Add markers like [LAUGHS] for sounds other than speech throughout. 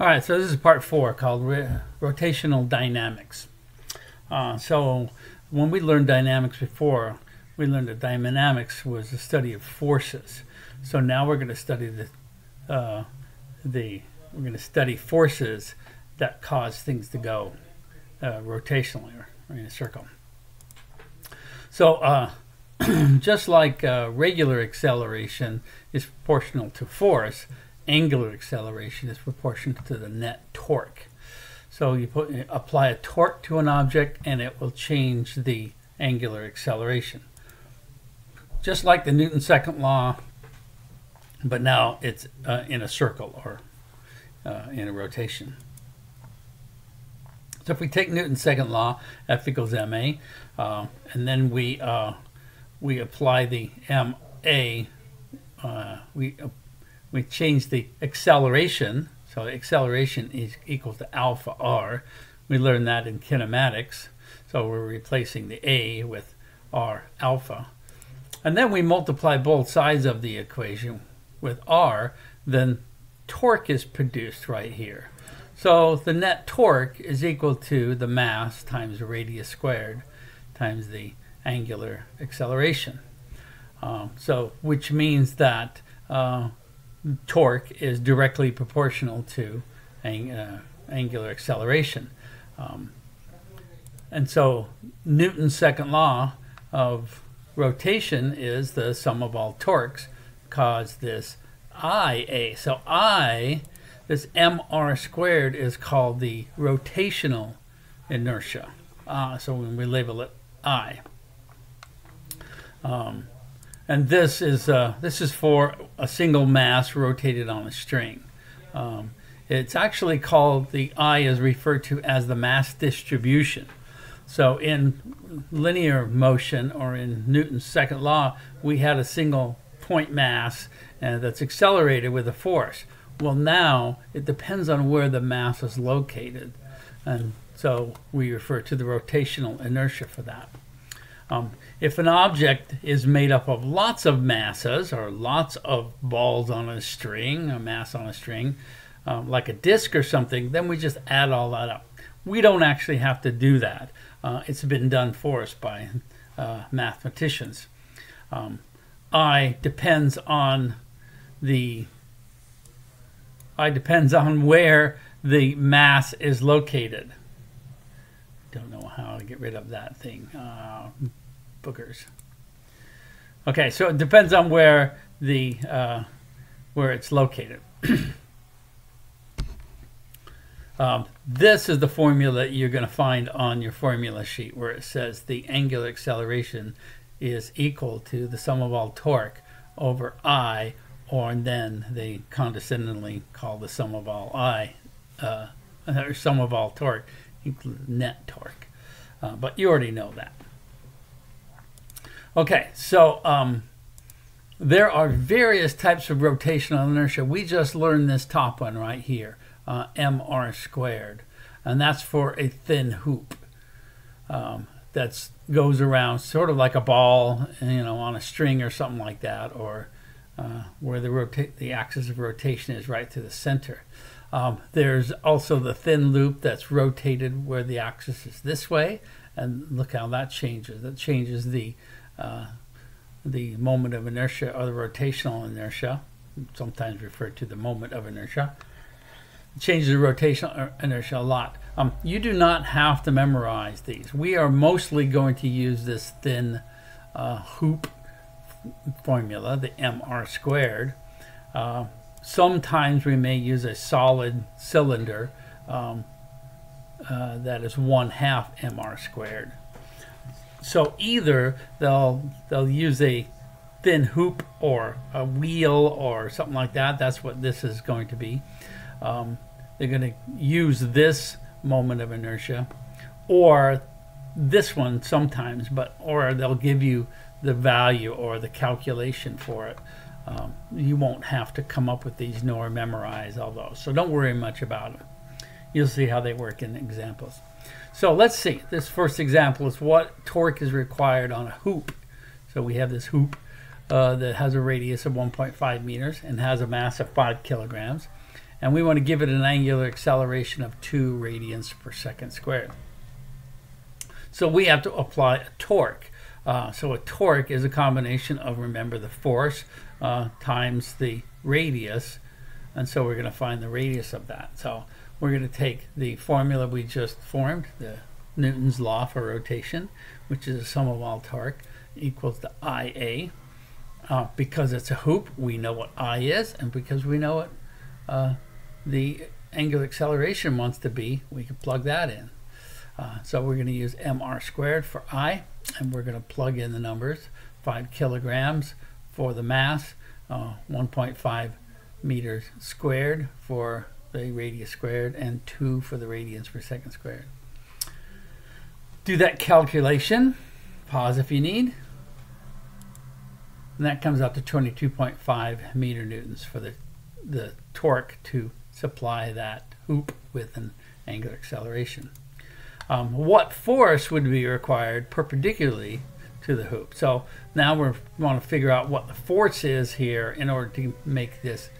All right, so this is part four called rotational dynamics. Uh, so when we learned dynamics before, we learned that dynamics was the study of forces. So now we're going to study the uh, the we're going to study forces that cause things to go uh, rotationally or, or, in a circle. So uh, [CLEARS THROAT] just like uh, regular acceleration is proportional to force, angular acceleration is proportional to the net torque. So you put apply a torque to an object and it will change the angular acceleration. Just like the Newton's second law, but now it's uh, in a circle or uh, in a rotation. So if we take Newton's second law, F equals ma, uh, and then we uh, we apply the ma, uh, we we change the acceleration. So acceleration is equal to alpha r. We learned that in kinematics. So we're replacing the a with r alpha. And then we multiply both sides of the equation with r, then torque is produced right here. So the net torque is equal to the mass times the radius squared times the angular acceleration. Um, so which means that uh, torque is directly proportional to ang uh, angular acceleration. Um, and so Newton's second law of rotation is the sum of all torques cause this IA. So I, this mr squared is called the rotational inertia. Uh, so when we label it I. Um, and this is uh, this is for a single mass rotated on a string. Um, it's actually called the I is referred to as the mass distribution. So in linear motion or in Newton's second law, we had a single point mass uh, that's accelerated with a force. Well, now it depends on where the mass is located, and so we refer to the rotational inertia for that. Um, if an object is made up of lots of masses or lots of balls on a string, a mass on a string, um, like a disk or something, then we just add all that up. We don't actually have to do that. Uh, it's been done for us by uh, mathematicians. Um, I depends on the I depends on where the mass is located. Don't know how to get rid of that thing. Uh, bookers. Okay, so it depends on where the uh, where it's located. [COUGHS] um, this is the formula you're going to find on your formula sheet where it says the angular acceleration is equal to the sum of all torque over I, or then they condescendingly call the sum of all I, uh, [LAUGHS] or sum of all torque, net torque. Uh, but you already know that. Okay, so um, there are various types of rotational inertia. We just learned this top one right here, uh, mr squared, and that's for a thin hoop um, that goes around sort of like a ball, you know, on a string or something like that, or uh, where the the axis of rotation is right to the center. Um, there's also the thin loop that's rotated where the axis is this way, and look how that changes. That changes the uh, the moment of inertia or the rotational inertia, sometimes referred to the moment of inertia. Changes the rotational inertia a lot. Um, you do not have to memorize these. We are mostly going to use this thin uh, hoop formula, the mr squared. Uh, sometimes we may use a solid cylinder um, uh, that is one half mr squared. So either they'll they'll use a thin hoop or a wheel or something like that. That's what this is going to be. Um, they're going to use this moment of inertia or this one sometimes, but or they'll give you the value or the calculation for it. Um, you won't have to come up with these nor memorize all those. So don't worry much about it. You'll see how they work in examples. So let's see. This first example is what torque is required on a hoop. So we have this hoop uh, that has a radius of 1.5 meters and has a mass of 5 kilograms. and we want to give it an angular acceleration of 2 radians per second squared. So we have to apply a torque. Uh, so a torque is a combination of, remember, the force uh, times the radius. And so we're going to find the radius of that. So we're going to take the formula we just formed, the Newton's law for rotation, which is a sum of all torque, equals the IA. Uh, because it's a hoop, we know what I is, and because we know what uh, the angular acceleration wants to be, we can plug that in. Uh, so we're going to use mr squared for I, and we're going to plug in the numbers, 5 kilograms for the mass, uh, 1.5 meters squared for the radius squared, and 2 for the radians per second squared. Do that calculation, pause if you need, and that comes out to 22.5 meter newtons for the, the torque to supply that hoop with an angular acceleration um, what force would be required perpendicularly to the hoop. So now we want to figure out what the force is here in order to make this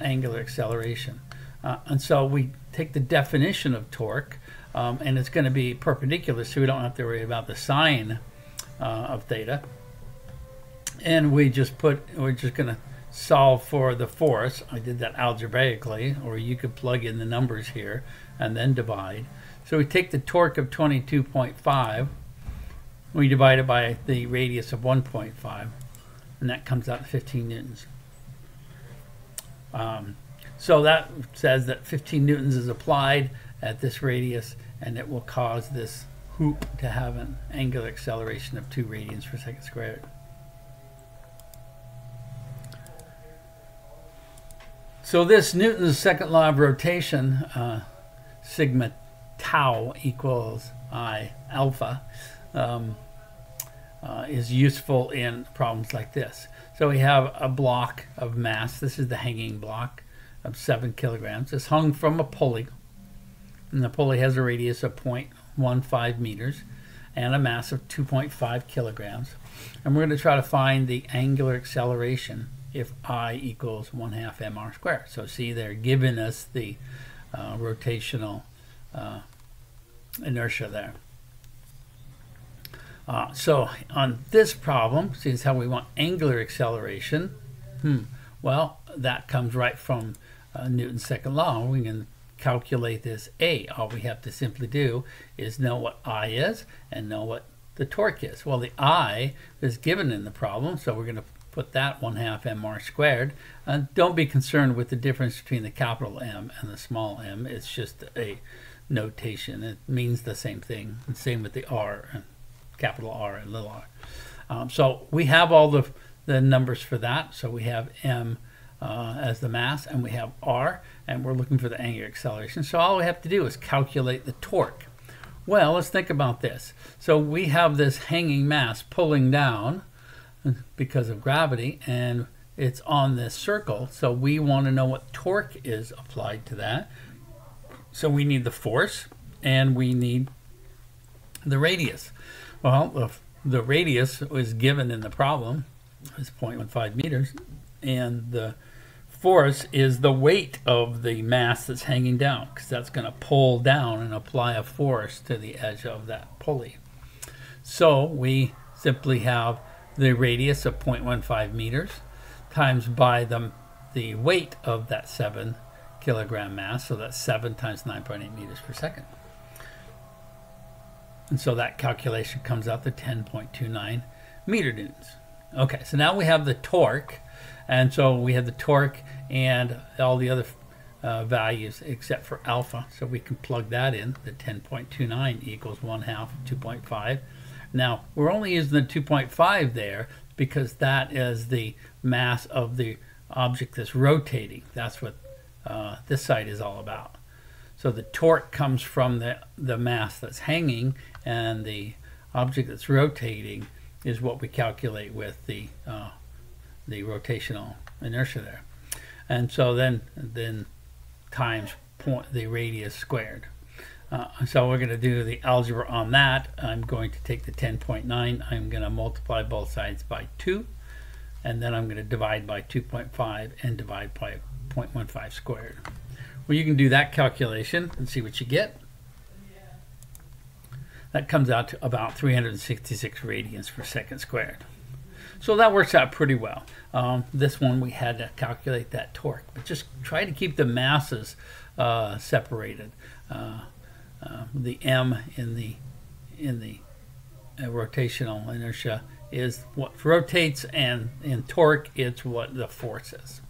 angular acceleration. Uh, and so we take the definition of torque, um, and it's going to be perpendicular, so we don't have to worry about the sine uh, of theta. And we just put, we're just going to solve for the force. I did that algebraically, or you could plug in the numbers here and then divide. So we take the torque of 22.5, we divide it by the radius of 1.5, and that comes out to 15 newtons. Um, so that says that 15 newtons is applied at this radius, and it will cause this hoop to have an angular acceleration of 2 radians per second squared. So this Newton's second law of rotation, uh, sigma tau equals I alpha um, uh, is useful in problems like this. So we have a block of mass. This is the hanging block of 7 kilograms. It's hung from a pulley. And the pulley has a radius of 0.15 meters and a mass of 2.5 kilograms. And we're going to try to find the angular acceleration if I equals 1 half mr squared. So see, they're giving us the uh, rotational uh, inertia there. Uh, so on this problem, since how we want angular acceleration, hmm, well, that comes right from uh, Newton's second law. We can calculate this A. All we have to simply do is know what I is and know what the torque is. Well, the I is given in the problem, so we're going to put that 1 half mr squared. And don't be concerned with the difference between the capital M and the small m. It's just a notation. It means the same thing. And same with the R, and capital R and little r. Um, so we have all the, the numbers for that. So we have M uh, as the mass, and we have R, and we're looking for the angular acceleration. So all we have to do is calculate the torque. Well, let's think about this. So we have this hanging mass pulling down because of gravity, and it's on this circle. So we want to know what torque is applied to that. So we need the force and we need the radius. Well, the, the radius was given in the problem, it's 0.15 meters, and the force is the weight of the mass that's hanging down, because that's going to pull down and apply a force to the edge of that pulley. So we simply have the radius of 0.15 meters times by the, the weight of that 7 kilogram mass, so that's 7 times 9.8 meters per second. And so that calculation comes out to 10.29 meter newtons. Okay, so now we have the torque, and so we have the torque and all the other uh, values except for alpha, so we can plug that in. The 10.29 equals 1 half 2.5. Now, we're only using the 2.5 there because that is the mass of the object that's rotating. That's what uh, this side is all about. So the torque comes from the, the mass that's hanging and the object that's rotating is what we calculate with the, uh, the rotational inertia there. And so then, then times point, the radius squared. Uh, so we're going to do the algebra on that. I'm going to take the 10.9, I'm going to multiply both sides by 2, and then I'm going to divide by 2.5 and divide by 0.15 squared. Well, you can do that calculation and see what you get. That comes out to about 366 radians per second squared. So that works out pretty well. Um, this one we had to calculate that torque, but just try to keep the masses uh, separated. Uh, uh, the m in the in the uh, rotational inertia is what rotates, and in torque, it's what the force is.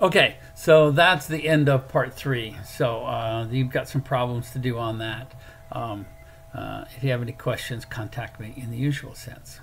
Okay, so that's the end of part three. So uh, you've got some problems to do on that. Um, uh, if you have any questions, contact me in the usual sense.